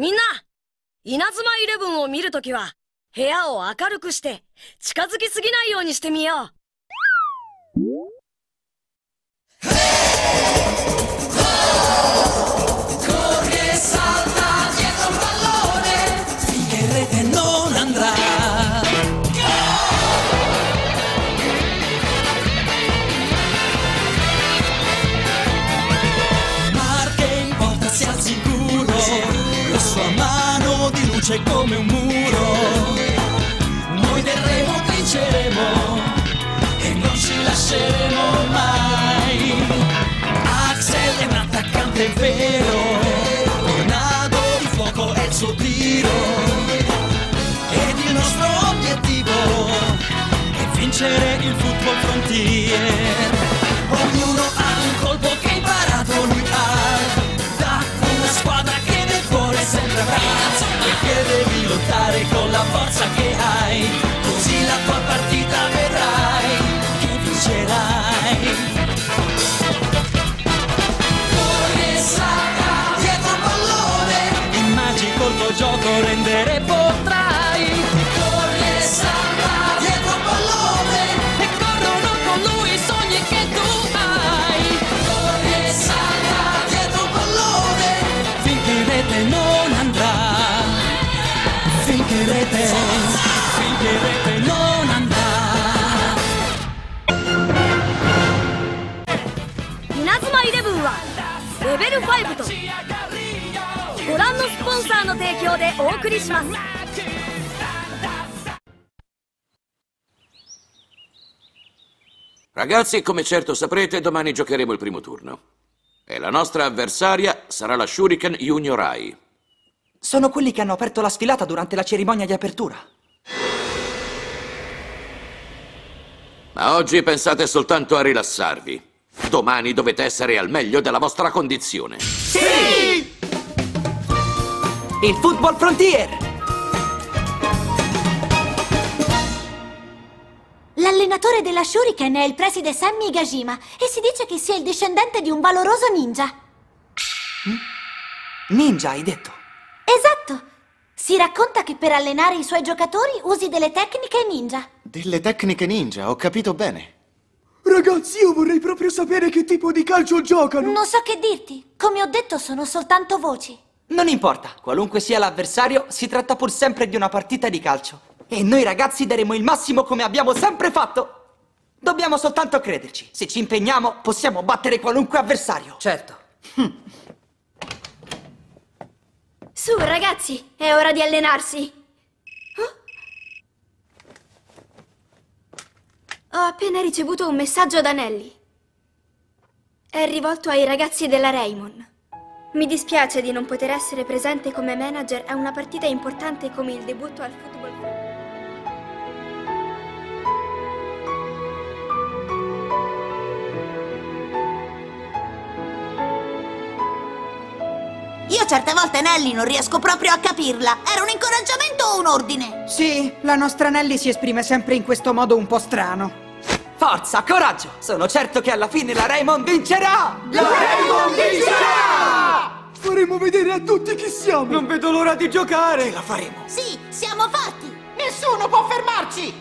みんな稲妻イレブンを見るときは部屋を明るくして近づきすぎないようにしてみよう。Suo tiro. Ed il nostro obiettivo è vincere il football frontier. Ognuno ha un colpo che ha imparato lui ha, da una squadra che nel cuore sempre avrà. Perché devi lottare con la forza che hai, così la tua partita vedrai magico il tuo gioco rendere potrai Corri e salta dietro il pallone E corrono con lui i sogni che tu hai Corri e salta dietro il pallone Finché in rete non andrà Finché in rete Finché in rete non andrà 稲妻イレブンはレベル5とスポンサーの提供でお送りします Ragazzi, come certo saprete, domani giocheremo il primo turno. E la nostra avversaria sarà la Shuriken Junior High. Sono quelli che hanno aperto la sfilata durante la cerimonia di apertura. Ma oggi pensate soltanto a rilassarvi. Domani dovete essere al meglio della vostra condizione. Il Football Frontier! L'allenatore della Shuriken è il preside Sammy Gajima e si dice che sia il discendente di un valoroso ninja. Ninja, hai detto. Esatto! Si racconta che per allenare i suoi giocatori usi delle tecniche ninja. Delle tecniche ninja, ho capito bene. Ragazzi, io vorrei proprio sapere che tipo di calcio giocano. Non so che dirti. Come ho detto, sono soltanto voci. Non importa, qualunque sia l'avversario, si tratta pur sempre di una partita di calcio. E noi ragazzi daremo il massimo come abbiamo sempre fatto. Dobbiamo soltanto crederci. Se ci impegniamo, possiamo battere qualunque avversario. Certo. Su, ragazzi, è ora di allenarsi. Ho appena ricevuto un messaggio da Nelly. È rivolto ai ragazzi della Raymond. Mi dispiace di non poter essere presente come manager a una partita importante come il debutto al football. Io certe volte Nelly non riesco proprio a capirla. Era un incoraggiamento o un ordine? Sì, la nostra Nelly si esprime sempre in questo modo un po' strano. Forza, coraggio! Sono certo che alla fine la Raymond vincerà! Faremo vedere a tutti chi siamo. Non vedo l'ora di giocare! La faremo! Sì, siamo forti. Nessuno può fermarci!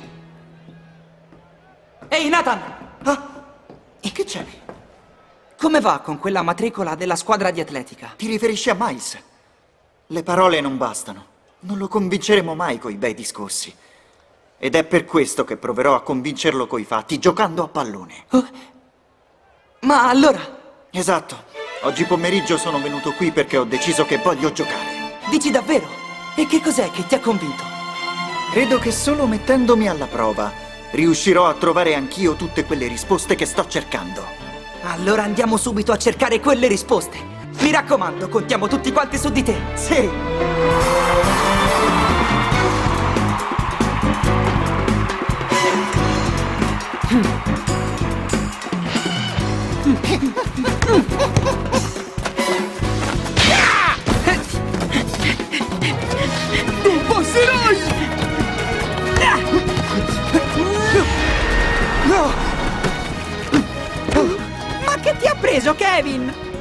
Ehi, Nathan! Ah, e che c'è? Come va con quella matricola della squadra di atletica? Ti riferisci a Miles? Le parole non bastano. Non lo convinceremo mai coi bei discorsi. Ed è per questo che proverò a convincerlo coi fatti, giocando a pallone. Ma allora, Esatto. Oggi pomeriggio sono venuto qui perché ho deciso che voglio giocare. dici davvero? E che cos'è che ti ha convinto? Credo che solo mettendomi alla prova riuscirò a trovare anch'io tutte quelle risposte che sto cercando. Allora andiamo subito a cercare quelle risposte. Mi raccomando, contiamo tutti quanti su di te. Sì! Non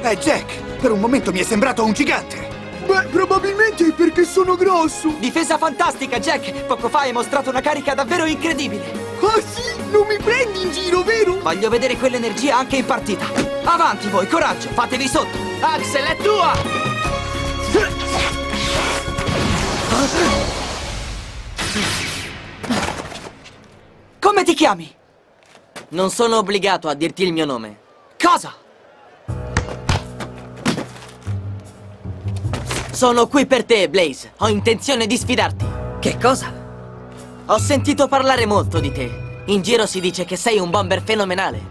Eh, Jack, per un momento mi è sembrato un gigante! Beh, Beh, probabilmente è perché sono grosso. Difesa fantastica, Jack! Poco fa hai mostrato una carica davvero incredibile. Ah sì? Non mi prendi in giro, vero? Voglio vedere quell'energia anche in partita. Avanti voi, coraggio, fatevi sotto. Axel, è tua! Come ti chiami? Non sono obbligato a dirti il mio nome. Cosa? Sono qui per te, Blaze. Ho intenzione di sfidarti. Che cosa? Ho sentito parlare molto di te. In giro si dice che sei un bomber fenomenale.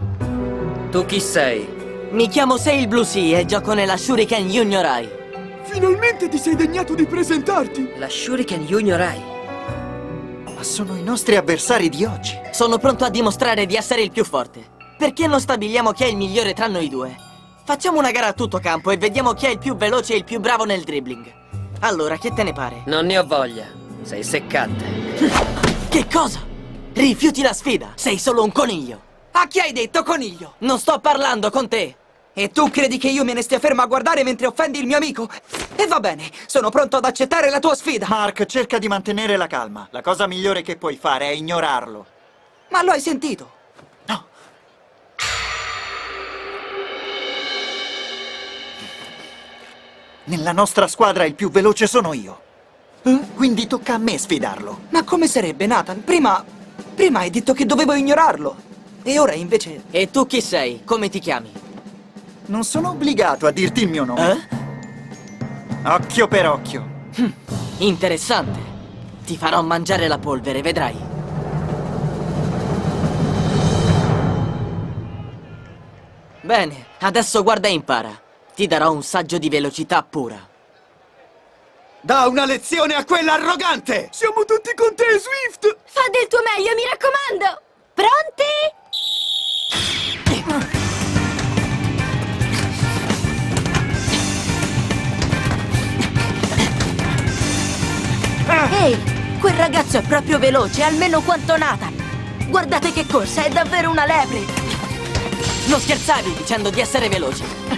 Tu chi sei? Mi chiamo Sail Blue Sea e gioco nella Shuriken Junior High. Finalmente ti sei degnato di presentarti. La Shuriken Junior High. Ma sono i nostri avversari di oggi. Sono pronto a dimostrare di essere il più forte. Perché non stabiliamo chi è il migliore tra noi due? Facciamo una gara a tutto campo e vediamo chi è il più veloce e il più bravo nel dribbling. Allora, che te ne pare? Non ne ho voglia. Sei seccante. Che cosa? Rifiuti la sfida? Sei solo un coniglio. A chi hai detto, coniglio? Non sto parlando con te. E tu credi che io me ne stia fermo a guardare mentre offendi il mio amico? E va bene, sono pronto ad accettare la tua sfida. Mark, cerca di mantenere la calma. La cosa migliore che puoi fare è ignorarlo. Ma lo hai sentito? Nella nostra squadra il più veloce sono io. Eh? Quindi tocca a me sfidarlo. Ma come sarebbe, Nathan? Prima... prima hai detto che dovevo ignorarlo. E ora invece... E tu chi sei? Come ti chiami? Non sono obbligato a dirti il mio nome. Eh? Occhio per occhio. Interessante. Ti farò mangiare la polvere, vedrai. Bene, adesso guarda e impara. Ti darò un saggio di velocità pura. Da una lezione a quella arrogante! Siamo tutti con te, Swift! Fa del tuo meglio, mi raccomando! Pronti? Ehi, quel ragazzo è proprio veloce, almeno quanto Nathan. Guardate che corsa, è davvero una lepre. Non scherzavi dicendo di essere veloce.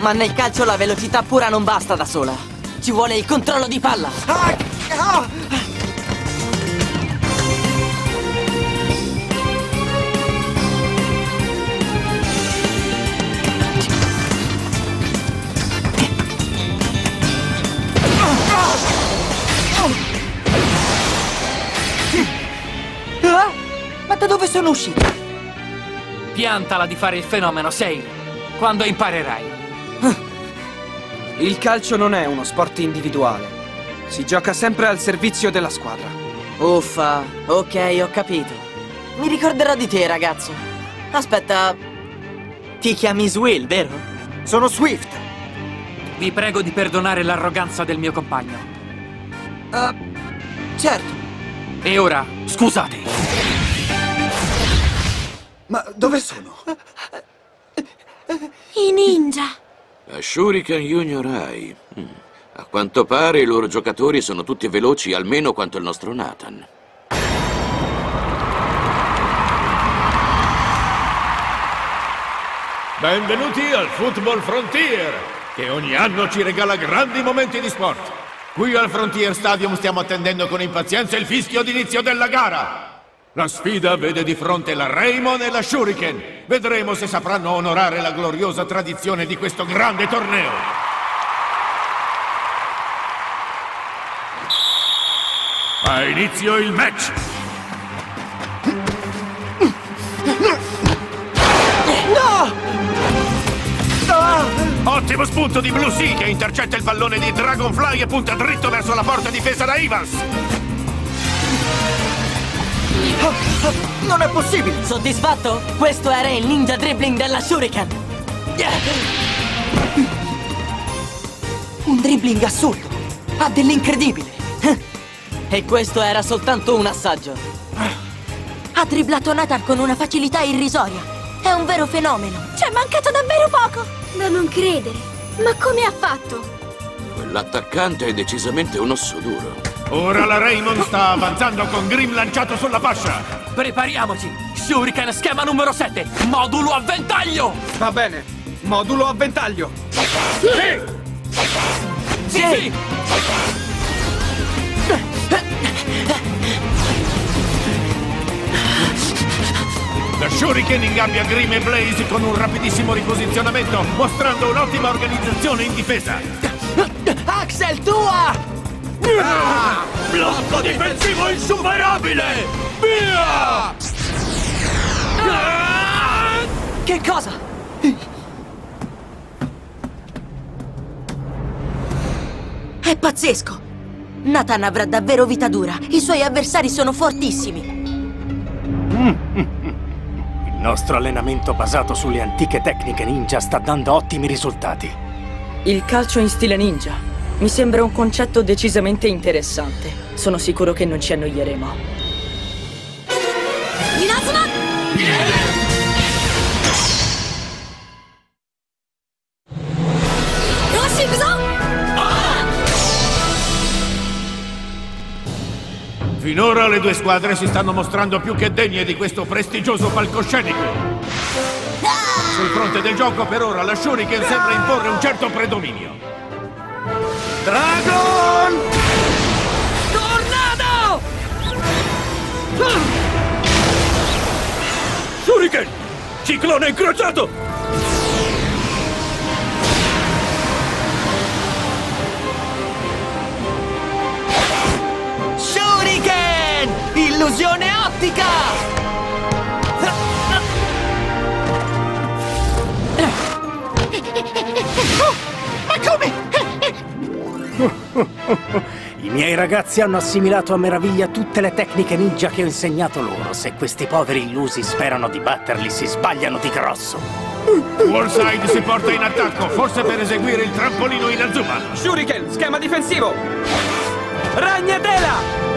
Ma nel calcio la velocità pura non basta da sola. Ci vuole il controllo di palla. Ah, ah. Ah? Ma da dove sono uscito? Piantala di fare il fenomeno, sei. Quando imparerai. Il calcio non è uno sport individuale. Si gioca sempre al servizio della squadra. Uffa, ok, ho capito. Mi ricorderò di te, ragazzo. Aspetta, ti chiami Swill, vero? Sono Swift. Vi prego di perdonare l'arroganza del mio compagno. Uh, certo. E ora, scusate. Ma dove sono? I ninja! Shuriken Junior High. Mm. A quanto pare i loro giocatori sono tutti veloci almeno quanto il nostro Nathan. Benvenuti al Football Frontier, che ogni anno ci regala grandi momenti di sport. Qui al Frontier Stadium stiamo attendendo con impazienza il fischio d'inizio della gara. La sfida vede di fronte la Raymond e la Shuriken. Vedremo se sapranno onorare la gloriosa tradizione di questo grande torneo. Ha inizio il match. Ottimo spunto di Blue Sea che intercetta il pallone di Dragonfly e punta dritto verso la porta difesa da Evans. Non è possibile! Soddisfatto? Questo era il ninja dribbling della Shuriken. Un dribbling assurdo. Ha dell'incredibile. E questo era soltanto un assaggio. Ha dribblato Nathan con una facilità irrisoria. È un vero fenomeno. Ci è mancato davvero poco! Da non credere. Ma come ha fatto? Quell'attaccante è decisamente un osso duro. Ora la Raymond sta avanzando con Grim lanciato sulla fascia. Prepariamoci. Shuriken schema numero 7. Modulo a ventaglio. Va bene. Modulo a ventaglio. Sì! Sì! La Shuriken ingabbia Grim e Blaze con un rapidissimo riposizionamento, mostrando un'ottima organizzazione in difesa. Axel, tua! Ah! Blocco difensivo insuperabile! Via! Che cosa? È pazzesco! Nathan avrà davvero vita dura. I suoi avversari sono fortissimi. Il nostro allenamento basato sulle antiche tecniche ninja sta dando ottimi risultati. Il calcio in stile ninja. Mi sembra un concetto decisamente interessante. Sono sicuro che non ci annoieremo. Inazuma! Finora le due squadre si stanno mostrando più che degne di questo prestigioso palcoscenico. Ah! Sul fronte del gioco per ora la Shuriken sembra imporre un certo predominio. Dragon! Tornado! Shuriken! Ciclone incrociato! Shuriken! Illusione ottica! Come? I miei ragazzi hanno assimilato a meraviglia tutte le tecniche ninja che ho insegnato loro. Se questi poveri illusi sperano di batterli, si sbagliano di grosso. Wallside si porta in attacco, forse per eseguire il trampolino in Azuma. Shuriken, schema difensivo! Ragnatela!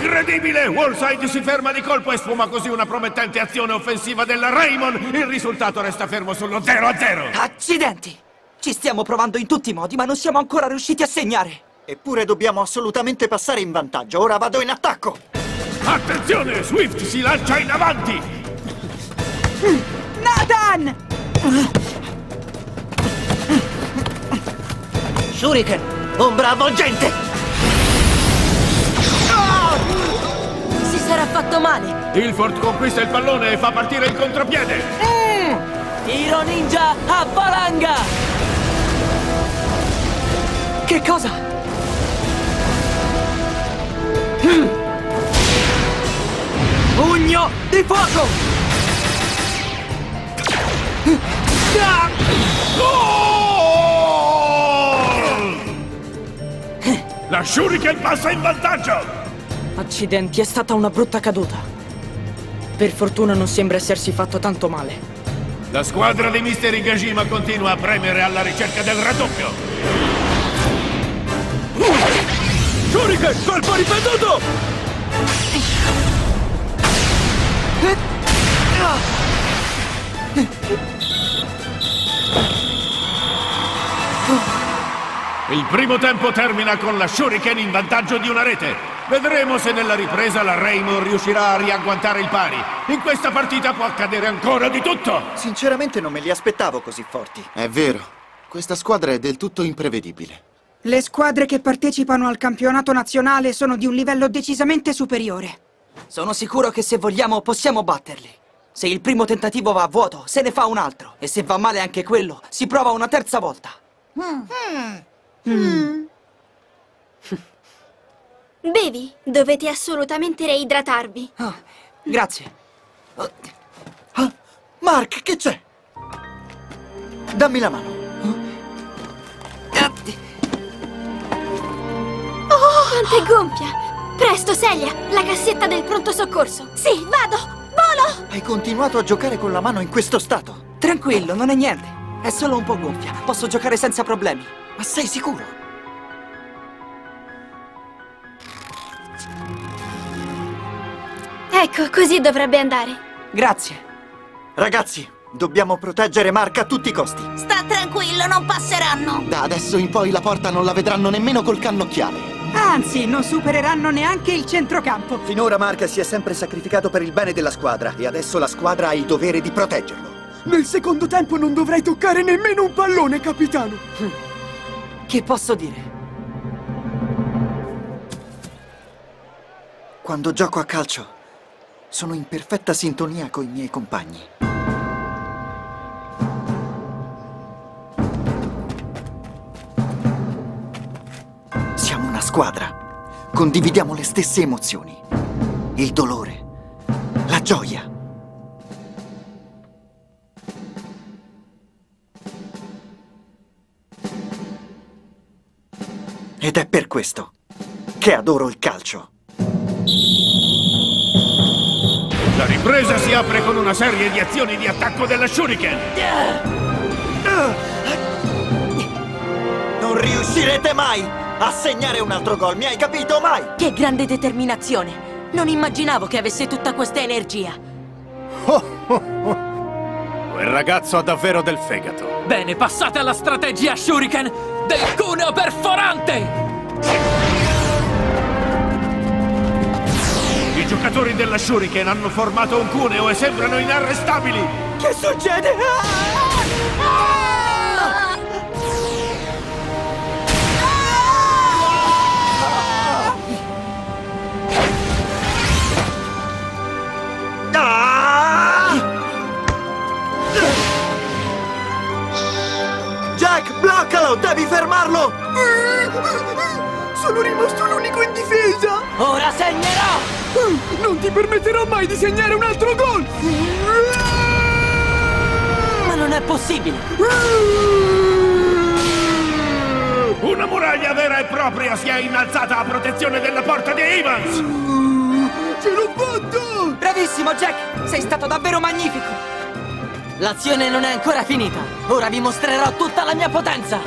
Incredibile! Wallside si ferma di colpo e sfuma così una promettente azione offensiva della Raymond. Il risultato resta fermo sullo 0 a 0. Accidenti! Ci stiamo provando in tutti i modi, ma non siamo ancora riusciti a segnare. Eppure dobbiamo assolutamente passare in vantaggio. Ora vado in attacco. Attenzione! Swift si lancia in avanti! Nathan! Shuriken, ombra avvolgente! Si sarà fatto male. Ilford conquista il pallone e fa partire il contropiede. Tiro ninja a valanga! Che cosa? Pugno di fuoco! La Shuriken passa in vantaggio! Accidenti, è stata una brutta caduta. Per fortuna non sembra essersi fatto tanto male. La squadra di Mister Higashima continua a premere alla ricerca del raddoppio. Shuriken, colpo ripetuto! Il primo tempo termina con la Shuriken in vantaggio di una rete. Vedremo se nella ripresa la Raymond riuscirà a riagguantare il pari. In questa partita può accadere ancora di tutto. Sinceramente non me li aspettavo così forti. È vero. Questa squadra è del tutto imprevedibile. Le squadre che partecipano al campionato nazionale sono di un livello decisamente superiore. Sono sicuro che se vogliamo possiamo batterli. Se il primo tentativo va a vuoto, se ne fa un altro. E se va male anche quello, si prova una terza volta. Bevi, dovete assolutamente reidratarvi. Grazie. Mark, che c'è? Dammi la mano. Quanto è gonfia! Presto, Celia, la cassetta del pronto soccorso. Sì, vado! Volo! Hai continuato a giocare con la mano in questo stato. Tranquillo, non è niente. È solo un po' gonfia. Posso giocare senza problemi. Ma sei sicuro? Ecco, così dovrebbe andare. Grazie. Ragazzi, dobbiamo proteggere Mark a tutti i costi. Sta tranquillo, non passeranno. Da adesso in poi la porta non la vedranno nemmeno col cannocchiale. Anzi, non supereranno neanche il centrocampo. Finora Mark si è sempre sacrificato per il bene della squadra e adesso la squadra ha il dovere di proteggerlo. Nel secondo tempo non dovrei toccare nemmeno un pallone, capitano! Che posso dire? Quando gioco a calcio, sono in perfetta sintonia con i miei compagni. Squadra. Condividiamo le stesse emozioni. Il dolore, la gioia. Ed è per questo che adoro il calcio. La ripresa si apre con una serie di azioni di attacco della Shuriken. Non riuscirete mai a segnare un altro gol, mi hai capito mai? Che grande determinazione! Non immaginavo che avesse tutta questa energia. Quel ragazzo ha davvero del fegato. Bene, passate alla strategia Shuriken del cuneo perforante! I giocatori della Shuriken hanno formato un cuneo e sembrano inarrestabili. Che succede? Jack, bloccalo! Devi fermarlo! Sono rimasto l'unico in difesa! Ora segnerò! Non ti permetterò mai di segnare un altro gol! Ma non è possibile! Una muraglia vera e propria si è innalzata a protezione della porta di Evans. Ce l'ho fatto! Bravissimo, Jack! Sei stato davvero magnifico! L'azione non è ancora finita! Ora vi mostrerò tutta la mia potenza!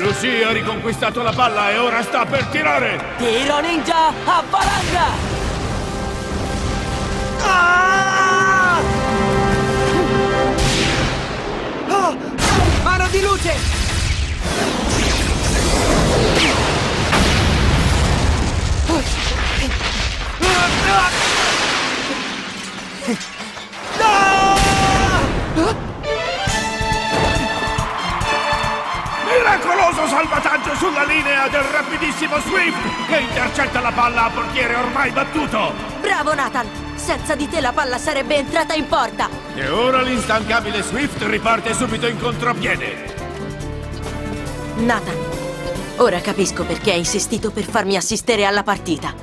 Lucy ha riconquistato la palla e ora sta per tirare! Tiro ninja a valanga! Ah! Oh! Mano di luce! Miracoloso salvataggio sulla linea del rapidissimo Swift che intercetta la palla a portiere ormai battuto. Bravo Nathan! Senza di te la palla sarebbe entrata in porta! E ora l'instancabile Swift riparte subito in contropiede. Nathan, ora capisco perché hai insistito per farmi assistere alla partita.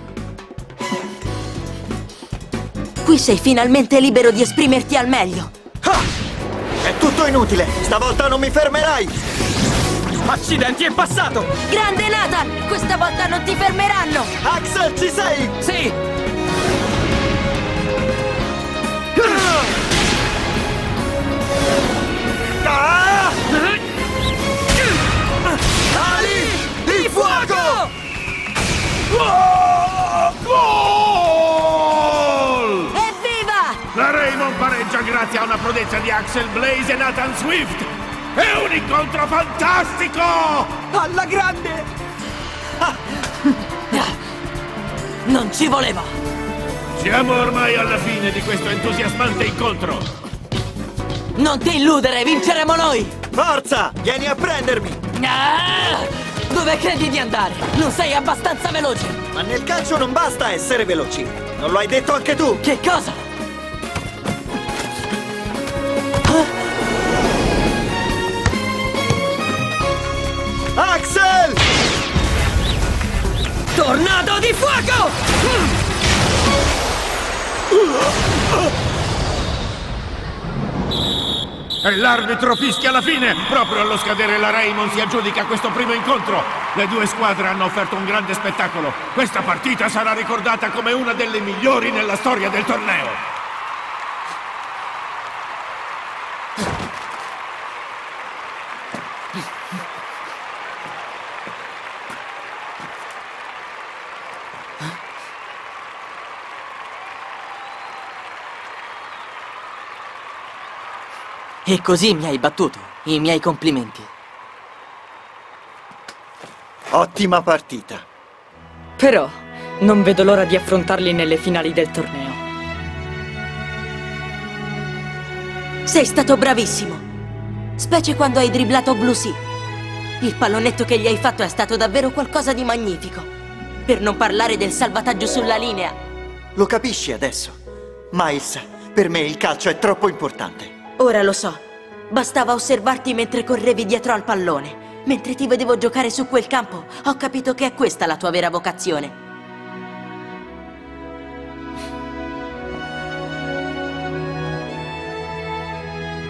Qui sei finalmente libero di esprimerti al meglio. È tutto inutile! Stavolta non mi fermerai! Accidenti, è passato! Grande Nathan! Questa volta non ti fermeranno! Axel, ci sei? Sì! Ah! Ali di fuoco! Gol! Evviva! La Raymond pareggia grazie a una prodezza di Axel Blaze e Nathan Swift. È un incontro fantastico! Alla grande! Non ci voleva! Siamo ormai alla fine di questo entusiasmante incontro. Non ti illudere, vinceremo noi! Forza! Vieni a prendermi! Ah! Dove credi di andare? Non sei abbastanza veloce! Ma nel calcio non basta essere veloci! Non lo hai detto anche tu? Che cosa? Tornado di fuoco! E l'arbitro fischia la fine! Proprio allo scadere la Raymond si aggiudica questo primo incontro. Le due squadre hanno offerto un grande spettacolo. Questa partita sarà ricordata come una delle migliori nella storia del torneo. E così mi hai battuto. I miei complimenti. Ottima partita. Però non vedo l'ora di affrontarli nelle finali del torneo. Sei stato bravissimo. Specie quando hai dribblato Blue Sea. Il pallonetto che gli hai fatto è stato davvero qualcosa di magnifico. Per non parlare del salvataggio sulla linea. Lo capisci adesso? Miles, per me il calcio è troppo importante. Ora lo so. Bastava osservarti mentre correvi dietro al pallone. Mentre ti vedevo giocare su quel campo, ho capito che è questa la tua vera vocazione.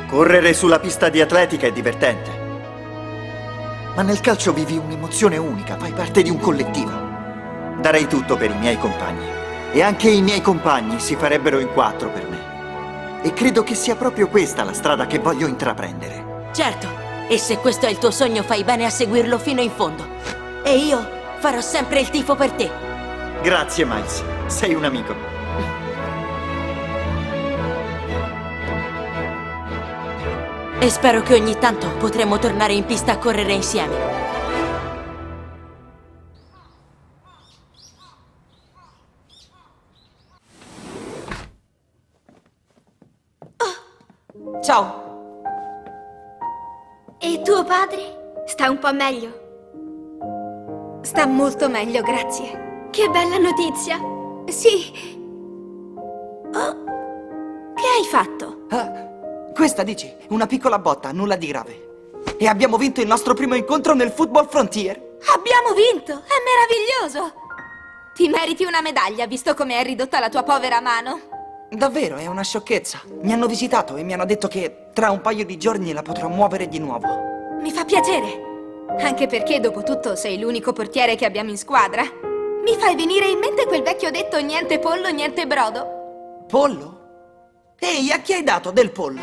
Correre sulla pista di atletica è divertente. Ma nel calcio vivi un'emozione unica, fai parte di un collettivo. Darei tutto per i miei compagni. E anche i miei compagni si farebbero in quattro per me. E credo che sia proprio questa la strada che voglio intraprendere. Certo, e se questo è il tuo sogno fai bene a seguirlo fino in fondo. E io farò sempre il tifo per te. Grazie, Miles. Sei un amico. E spero che ogni tanto potremo tornare in pista a correre insieme. E tuo padre? Sta un po' meglio? Sta molto meglio, grazie. Che bella notizia! Sì. Oh. Che hai fatto? Ah, questa, dici, una piccola botta, nulla di grave. E abbiamo vinto il nostro primo incontro nel Football Frontier. Abbiamo vinto! È meraviglioso! Ti meriti una medaglia, visto come è ridotta la tua povera mano. Davvero, è una sciocchezza. Mi hanno visitato e mi hanno detto che tra un paio di giorni la potrò muovere di nuovo. Mi fa piacere. Anche perché, dopo tutto, sei l'unico portiere che abbiamo in squadra. Mi fai venire in mente quel vecchio detto niente pollo, niente brodo. Pollo? Ehi, a chi hai dato del pollo?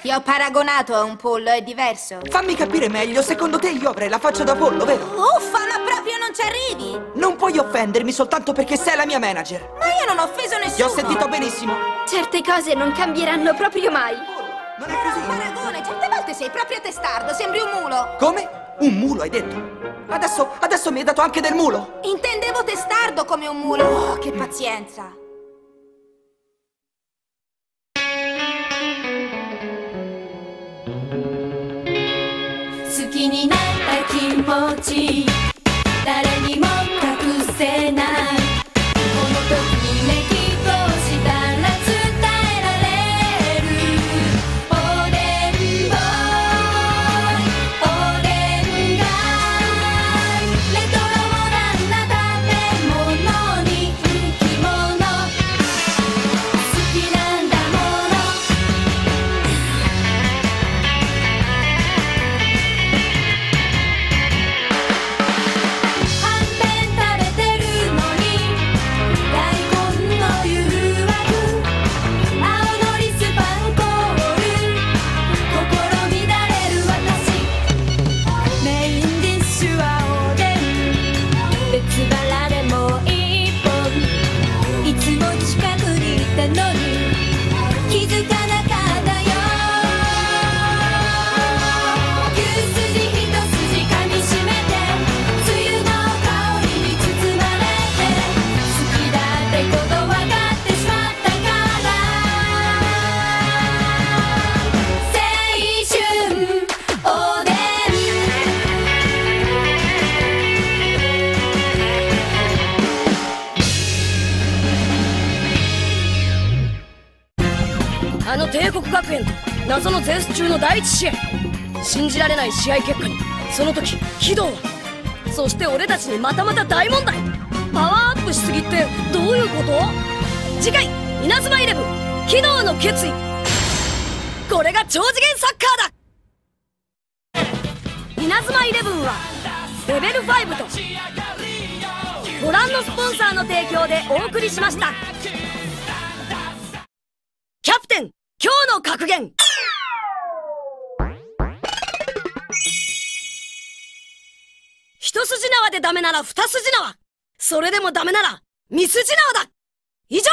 Ti ho paragonato a un pollo, è diverso. Fammi capire meglio, secondo te io avrei la faccia da pollo, vero? Uffa, ma proprio non ci arrivi! Non puoi offendermi soltanto perché sei la mia manager. Ma io non ho offeso nessuno! Ti ho sentito benissimo. Certe cose non cambieranno proprio mai. Non è così! Ah, paragone, certe volte sei proprio testardo, sembri un mulo! Come? Un mulo, hai detto? Adesso, adesso mi hai dato anche del mulo! Intendevo testardo come un mulo! Oh, oh che pazienza! Tsukini nata kimochi あの帝国学園と謎の前出中の第一試合。信じられない試合結果にその時ヒドはそして俺たちにまたまた大問題。パワーアップしすぎってどういうこと？次回「稲妻イレブンヒドの決意」これが超次元サッカーだ。稲妻イレブンはレベル5とご覧のスポンサーの提供でお送りしました。キャプテン今日の格言。一筋縄でダメなら二筋縄。それでもダメなら三筋縄だ。以上。